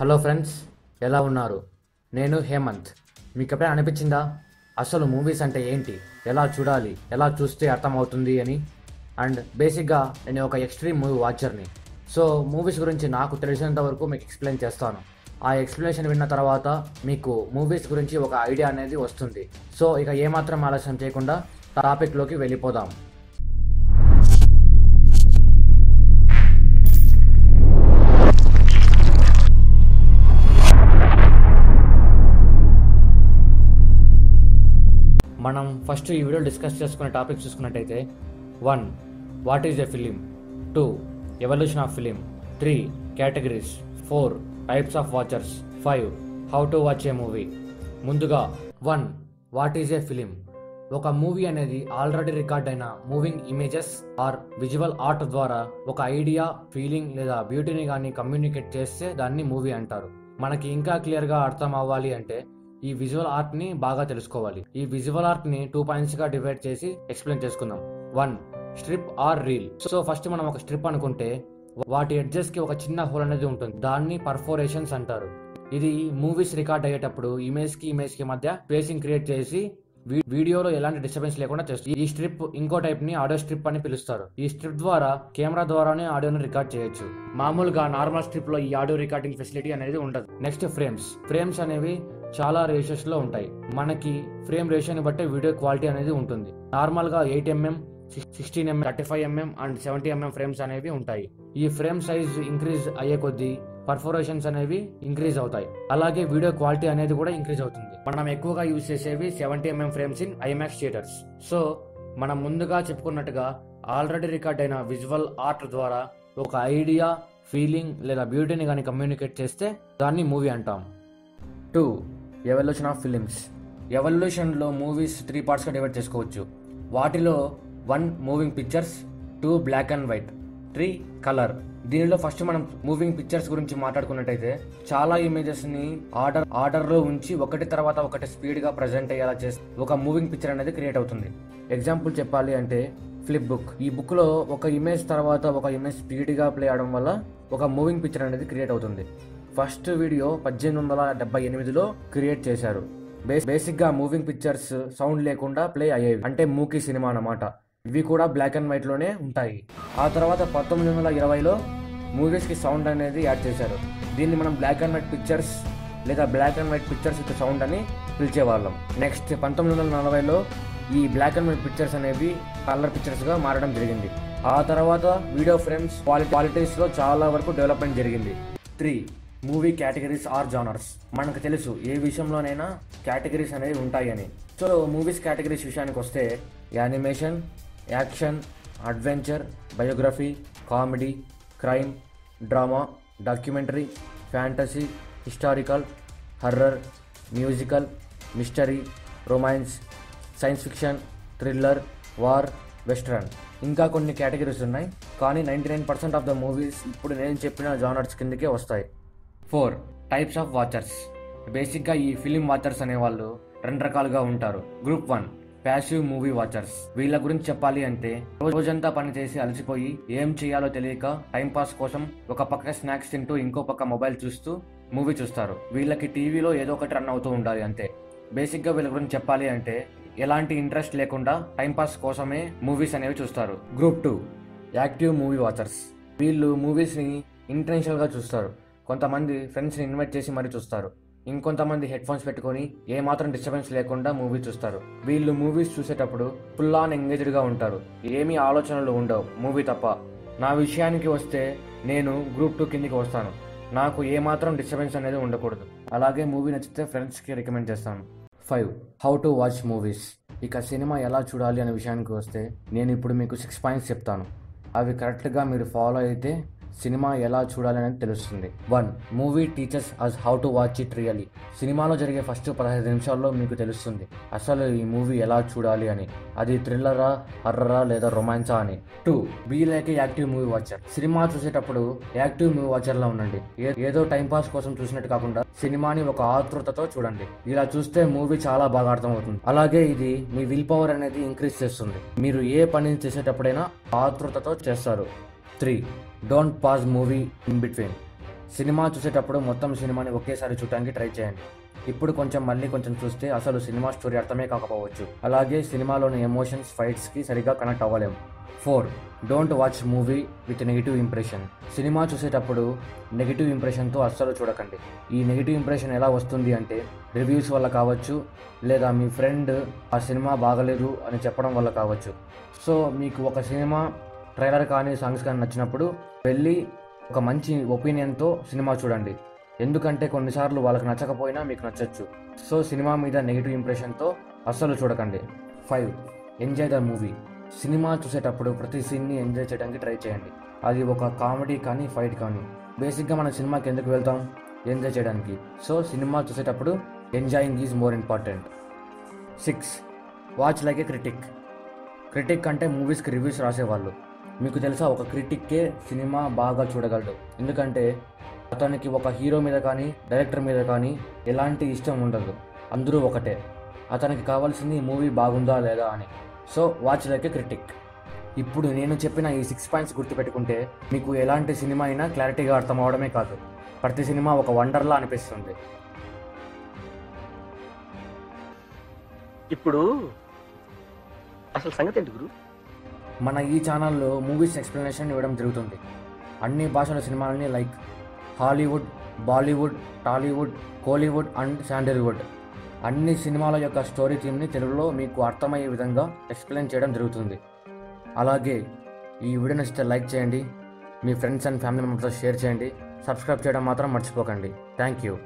Hello friends ఎలా ఉన్నారు? నేను హేమంత్. మీకు ఎప్పుడైనా అనిపించిందా? అసలు మూవీస్ అంటే ఏంటి? ఎలా చూడాలి? ఎలా చూస్తే అర్థమవుతుంది అని? అండ్ బేసిక్గా నేను ఒక ఎక్స్ట్రీమ్ మూవీ వాచర్ని. సో మూవీస్ గురించి నాకు తెలిసినంత వరకు మీకు ఎక్స్ప్లెయిన్ చేస్తాను. ఆ ఎక్స్ప్లెనేషన్ విన్న తర్వాత మీకు మూవీస్ గురించి ఒక ఐడియా అనేది వస్తుంది. సో ఇక ఏమాత్రం ఆలస్యం చేయకుండా టాపిక్లోకి వెళ్ళిపోదాం. మనం ఫస్ట్ ఈ వీడియో డిస్కస్ చేసుకునే టాపిక్ చూసుకున్నట్టయితే one what is a film two evolution of film three categories four types of watchers five how to watch a movie ముందుగా one what is a film ఒక మూవీ అనేది already record అయిన moving images or visual art ద్వారా ఒక idea feeling లేదా బ్యూటీని కానీ communicate చేస్తే దాన్ని మూవీ అంటారు. మనకి ఇంకా క్లియర్గా అర్థం అవ్వాలి అంటే ఈ విజువల్ ఆర్ట్ని బాగా తెలుసుకోవాలి. ఈ విజువల్ ఆర్ట్ని టూ పాయింట్స్గా డివైడ్ చేసి ఎక్స్ప్లెయిన్ చేసుకుందాం. One strip or reel so first మనం ఒక స్ట్రిప్ అనుకుంటే వాటి ఎడ్జెస్కి ఒక చిన్న హోల్ అనేది ఉంటుంది. దాన్ని పర్ఫోరేషన్స్ అంటారు. ఇది మూవీస్ రికార్డ్ అయ్యేటప్పుడు ఇమేజ్కి ఇమేజ్కి మధ్య స్పేసింగ్ క్రియేట్ చేసి వీడియోలో ఎలాంటి డిస్టర్బెన్స్ లేకుండా చేస్తుంది. ఈ స్ట్రిప్ ఇంకో టైప్ని ఆడియో స్ట్రిప్ అని పిలుస్తారు. ఈ స్ట్రిప్ ద్వారా కెమెరా ద్వారానే ఆడియోని రికార్డ్ చేయొచ్చు. మామూలుగా నార్మల్ స్ట్రిప్లో ఈ ఆడియో రికార్డింగ్ ఫెసిలిటీ అనేది ఉండదు. నెక్స్ట్ ఫ్రేమ్స్ ఫ్రేమ్స్ అనేవి చాలా రేషెస్లో లో ఉంటాయి. మనకి ఫ్రేమ్ రేషియోని బట్టి వీడియో క్వాలిటీ అనేది ఉంటుంది. నార్మల్గా eight MM sixteen MM thirty five MM and seventy MM frames అనేవి ఉంటాయి. ఈ ఫ్రేమ్ సైజ్ ఇంక్రీజ్ అయ్యే కొద్దీ పర్ఫోరేషన్స్ అనేవి ఇంక్రీజ్ అవుతాయి. అలాగే వీడియో క్వాలిటీ అనేది కూడా ఇంక్రీజ్ అవుతుంది. మనం ఎక్కువగా యూజ్ చేసేవి seventy MM frames in IMAX theatres so మనం ముందుగా చెప్పుకున్నట్టుగా ఆల్రెడీ రికార్డ్ అయిన విజువల్ ఆర్ట్ ద్వారా ఒక ఐడియా ఫీలింగ్ లేదా బ్యూటీని కానీ కమ్యూనికేట్ చేస్తే దాన్ని మూవీ అంటాం. Two evolution of films. ఎవల్యూషన్లో movies three పార్ట్స్గా డివైడ్ చేసుకోవచ్చు. వాటిలో one moving pictures two black and white three colour దీనిలో ఫస్ట్ మనం మూవింగ్ పిక్చర్స్ గురించి మాట్లాడుకున్నట్టయితే చాలా ఇమేజెస్ని ఆర్డర్ ఆర్డర్లో ఉంచి ఒకటి తర్వాత ఒకటి స్పీడ్గా ప్రజెంట్ అయ్యేలా చేసి ఒక మూవింగ్ పిక్చర్ అనేది క్రియేట్ అవుతుంది. ఎగ్జాంపుల్ చెప్పాలి అంటే ఫ్లిప్ బుక్ ఈ బుక్లో ఒక ఇమేజ్ తర్వాత ఒక ఇమేజ్ స్పీడ్గా ప్లే అవడం వల్ల ఒక మూవింగ్ పిక్చర్ అనేది క్రియేట్ అవుతుంది. ఫస్ట్ వీడియో పద్దెనిమిది వందల డెబ్బై ఎనిమిదిలో క్రియేట్ చేశారు. బేసిక్గా బేసిక్గా మూవింగ్ పిక్చర్స్ సౌండ్ లేకుండా ప్లే అయ్యేవి. అంటే మూకీ సినిమా అన్నమాట. ఇవి కూడా బ్లాక్ అండ్ వైట్లోనే ఉంటాయి. ఆ తర్వాత పంతొమ్మిది వందల ఇరవైలో మూవీస్కి సౌండ్ అనేది యాడ్ చేశారు. దీన్ని మనం బ్లాక్ అండ్ వైట్ పిక్చర్స్ లేదా black and white pictures with sound అని పిలిచేవాళ్ళం. నెక్స్ట్ పంతొమ్మిది వందల నలభైలో ఈ బ్లాక్ అండ్ వైట్ పిక్చర్స్ అనేవి కలర్ పిక్చర్స్గా మారడం జరిగింది. ఆ తర్వాత వీడియో ఫ్రేమ్స్ క్వాలిటీ క్వాలిటీస్లో చాలా వరకు డెవలప్మెంట్ జరిగింది. Three movie categories or genres. మనకు తెలుసు ఏ విషయంలోనైనా కేటగిరీస్ అనేవి ఉంటాయని. సో మూవీస్ కేటగిరీస్ విషయానికి వస్తే animation action adventure biography comedy crime drama documentary fantasy historical horror musical mystery romance science fiction thriller war western. ఇంకా కొన్ని కేటగిరీస్ ఉన్నాయి. కానీ ninety nine percent of the movies ఇప్పుడు నేను చెప్పిన జానర్స్ కిందకే వస్తాయి. ఫోర్ టైప్స్ ఆఫ్ వాచర్స్ బేసిక్గా ఈ ఫిలిం వాచర్స్ అనేవాళ్ళు రెండు రకాలుగా ఉంటారు. Group one passive movie watchers వీళ్ళ గురించి చెప్పాలి అంటే రోజంతా పని చేసి అలసిపోయి ఏం చేయాలో తెలియక టైం పాస్ కోసం ఒక పక్క స్నాక్స్ తింటూ ఇంకో పక్క మొబైల్ చూస్తూ మూవీ చూస్తారు. వీళ్ళకి టీవీలో ఏదో ఒకటి రన్ అవుతూ ఉండాలి అంతే. బేసిక్గా వీళ్ళ గురించి చెప్పాలి అంటే ఎలాంటి ఇంట్రెస్ట్ లేకుండా టైం పాస్ కోసమే మూవీస్ అనేవి చూస్తారు. Group two active movie watchers వీళ్ళు మూవీస్ని ఇంటెన్షనల్గా చూస్తారు. కొంతమంది ఫ్రెండ్స్ని ఇన్వైట్ చేసి మరీ చూస్తారు. ఇంకొంతమంది హెడ్ ఫోన్స్ పెట్టుకొని ఏమాత్రం డిస్టర్బెన్స్ లేకుండా మూవీ చూస్తారు. వీళ్ళు మూవీస్ చూసేటప్పుడు ఫుల్ ఆన్ ఎంగేజ్డ్గా ఉంటారు. ఏమీ ఆలోచనలు ఉండవు. మూవీ తప్ప. నా విషయానికి వస్తే నేను గ్రూప్ టూ కిందికి వస్తాను. నాకు ఏమాత్రం డిస్టర్బెన్స్ అనేది ఉండకూడదు. అలాగే మూవీ నచ్చితే ఫ్రెండ్స్కి రికమెండ్ చేస్తాను. Five how to watch movies ఇక సినిమా ఎలా చూడాలి అనే విషయానికి వస్తే నేను ఇప్పుడు మీకు సిక్స్ పాయింట్స్ చెప్తాను. అవి కరెక్ట్గా మీరు ఫాలో అయితే సినిమా ఎలా చూడాలి అనేది తెలుస్తుంది. One movie teachers as how to watch it really. సినిమాలో జరిగే ఫస్ట్ పదహైదు నిమిషాల్లో మీకు తెలుస్తుంది అసలు ఈ మూవీ ఎలా చూడాలి అని. అది థ్రిల్లరా హర్రరా లేదా రొమాన్సా అని. To be like active movie watcher. Cinema చూసేటప్పుడు యాక్టివ్ మూవీ వాచర్లా ఉండండి. ఏదో టైం పాస్ కోసం చూసినట్టు కాకుండా సినిమాని ఒక ఆతృతతో చూడండి. ఇలా చూస్తే మూవీ చాలా బాగా అర్థమవుతుంది. అలాగే ఇది మీ విల్ పవర్ అనేది ఇంక్రీజ్ చేస్తుంది. మీరు ఏ పనిని చేసేటప్పుడైనా ఆతృతతో చేస్తారు. Three. Don't pause movie in between cinema చూసేటప్పుడు మొత్తం సినిమాని ఒకేసారి చూడటానికి ట్రై చేయండి. ఇప్పుడు కొంచెం మళ్ళీ కొంచెం చూస్తే అసలు సినిమా స్టోరీ అర్థమే కాకపోవచ్చు. అలాగే సినిమాలోని ఎమోషన్స్ ఫైట్స్కి సరిగా connect అవ్వలేం. Four don't watch movie with negative impression cinema చూసేటప్పుడు నెగిటివ్ ఇంప్రెషన్తో అస్సలు చూడకండి. ఈ నెగిటివ్ ఇంప్రెషన్ ఎలా వస్తుంది అంటే రివ్యూస్ వల్ల కావచ్చు లేదా మీ ఫ్రెండ్ ఆ సినిమా బాగలేదు అని చెప్పడం వల్ల కావచ్చు. సో మీకు ఒక సినిమా ట్రైలర్ కానీ సాంగ్స్ కానీ నచ్చినప్పుడు వెళ్ళి ఒక మంచి ఒపీనియన్తో సినిమా చూడండి. ఎందుకంటే కొన్నిసార్లు వాళ్ళకి నచ్చకపోయినా మీకు నచ్చచ్చు. సో సినిమా మీద నెగిటివ్ ఇంప్రెషన్తో అస్సలు చూడకండి. Five. Enjoy the movie. Cinema చూసేటప్పుడు ప్రతి సీన్ని ఎంజాయ్ చేయడానికి ట్రై చేయండి. అది ఒక కామెడీ కానీ ఫైట్ కానీ. బేసిక్గా మనం సినిమాకి ఎందుకు వెళ్తాం? ఎంజాయ్ చేయడానికి. సో సినిమా చూసేటప్పుడు enjoying is more important. Six. Watch like a critic. Critic అంటే మూవీస్కి రివ్యూస్ రాసేవాళ్ళు. మీకు తెలుసా ఒక క్రిటిక్కే సినిమా బాగా చూడగలడు. ఎందుకంటే అతనికి ఒక హీరో మీద కానీ డైరెక్టర్ మీద కానీ ఎలాంటి ఇష్టం ఉండదు. అందరూ ఒకటే. అతనికి కావాల్సింది మూవీ బాగుందా లేదా అని. So watch like a critic ఇప్పుడు నేను చెప్పిన ఈ సిక్స్ పాయింట్స్ గుర్తుపెట్టుకుంటే మీకు ఎలాంటి సినిమా అయినా క్లారిటీగా అర్థం అవడమే కాదు. ప్రతి సినిమా ఒక వండర్లా అనిపిస్తుంది. ఇప్పుడు అసలు సంగతి ఏంటి గురు? మన ఈ ఛానల్లో మూవీస్ ఎక్స్ప్లెనేషన్ ఇవ్వడం జరుగుతుంది. అన్ని భాషల సినిమాలని like Hollywood Bollywood Tollywood Kollywood and Sandalwood అన్ని సినిమాల యొక్క స్టోరీ థీమ్ని తెలుగులో మీకు అర్థమయ్యే విధంగా ఎక్స్ప్లెయిన్ చేయడం జరుగుతుంది. అలాగే ఈ వీడియో నచ్చితే లైక్ చేయండి. మీ ఫ్రెండ్స్ అండ్ ఫ్యామిలీ మెంబర్స్తో షేర్ చేయండి. సబ్స్క్రైబ్ చేయడం మాత్రం మర్చిపోకండి. Thank you